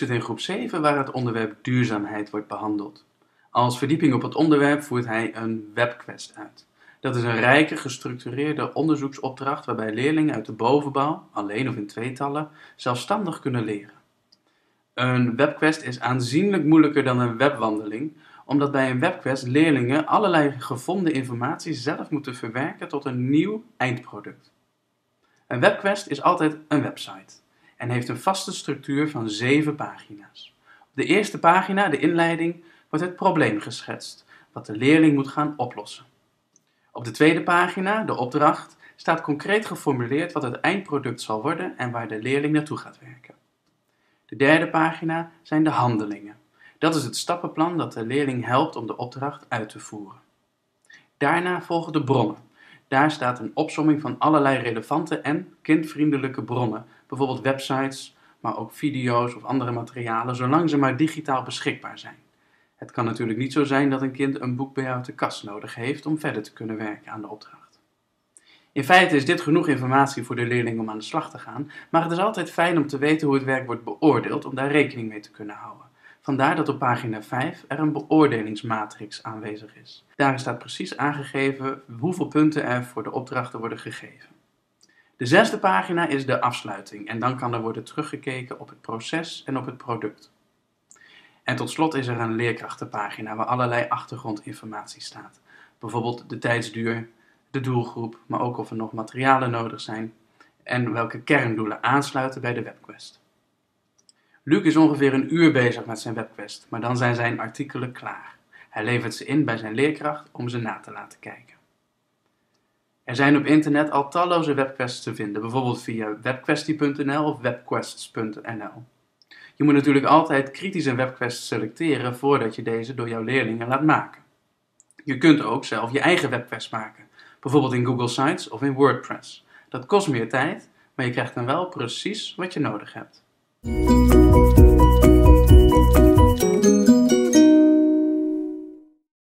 het in groep 7 waar het onderwerp duurzaamheid wordt behandeld. Als verdieping op het onderwerp voert hij een webquest uit. Dat is een rijke, gestructureerde onderzoeksopdracht waarbij leerlingen uit de bovenbouw, alleen of in tweetallen, zelfstandig kunnen leren. Een webquest is aanzienlijk moeilijker dan een webwandeling, omdat bij een webquest leerlingen allerlei gevonden informatie zelf moeten verwerken tot een nieuw eindproduct. Een webquest is altijd een website en heeft een vaste structuur van zeven pagina's. Op de eerste pagina, de inleiding, wordt het probleem geschetst, wat de leerling moet gaan oplossen. Op de tweede pagina, de opdracht, staat concreet geformuleerd wat het eindproduct zal worden en waar de leerling naartoe gaat werken. De derde pagina zijn de handelingen. Dat is het stappenplan dat de leerling helpt om de opdracht uit te voeren. Daarna volgen de bronnen. Daar staat een opsomming van allerlei relevante en kindvriendelijke bronnen, bijvoorbeeld websites, maar ook video's of andere materialen, zolang ze maar digitaal beschikbaar zijn. Het kan natuurlijk niet zo zijn dat een kind een boek bij uit de kast nodig heeft om verder te kunnen werken aan de opdracht. In feite is dit genoeg informatie voor de leerling om aan de slag te gaan, maar het is altijd fijn om te weten hoe het werk wordt beoordeeld om daar rekening mee te kunnen houden. Vandaar dat op pagina 5 er een beoordelingsmatrix aanwezig is. Daarin staat precies aangegeven hoeveel punten er voor de opdrachten worden gegeven. De zesde pagina is de afsluiting en dan kan er worden teruggekeken op het proces en op het product. En tot slot is er een leerkrachtenpagina waar allerlei achtergrondinformatie staat. Bijvoorbeeld de tijdsduur, de doelgroep, maar ook of er nog materialen nodig zijn en welke kerndoelen aansluiten bij de webquest. Luc is ongeveer een uur bezig met zijn webquest, maar dan zijn zijn artikelen klaar. Hij levert ze in bij zijn leerkracht om ze na te laten kijken. Er zijn op internet al talloze webquests te vinden, bijvoorbeeld via webquestie.nl of webquests.nl. Je moet natuurlijk altijd kritisch een webquest selecteren voordat je deze door jouw leerlingen laat maken. Je kunt ook zelf je eigen webquest maken, bijvoorbeeld in Google Sites of in WordPress. Dat kost meer tijd, maar je krijgt dan wel precies wat je nodig hebt. Thank you.